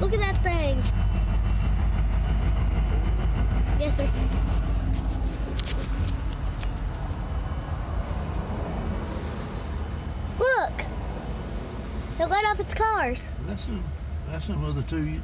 Look at that thing. Yes, sir. Look! It lit up its cars. That's some, that's some two